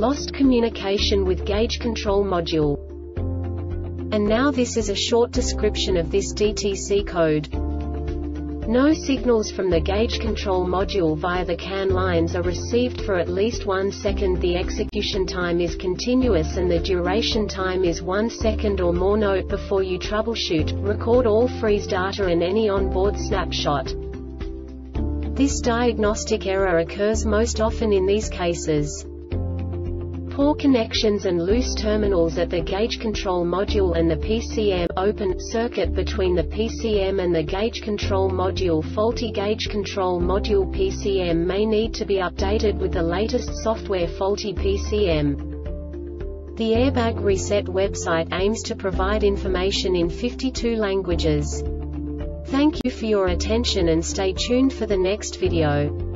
lost communication with gauge control module. And now this is a short description of this DTC code. No signals from the gauge control module via the CAN lines are received for at least one second. The execution time is continuous and the duration time is one second or more. Note before you troubleshoot, record all freeze data and any onboard snapshot. This diagnostic error occurs most often in these cases. Poor connections and loose terminals at the gauge control module and the PCM open circuit between the PCM and the gauge control module faulty gauge control module PCM may need to be updated with the latest software faulty PCM. The Airbag Reset website aims to provide information in 52 languages. Thank you for your attention and stay tuned for the next video.